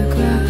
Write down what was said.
photograph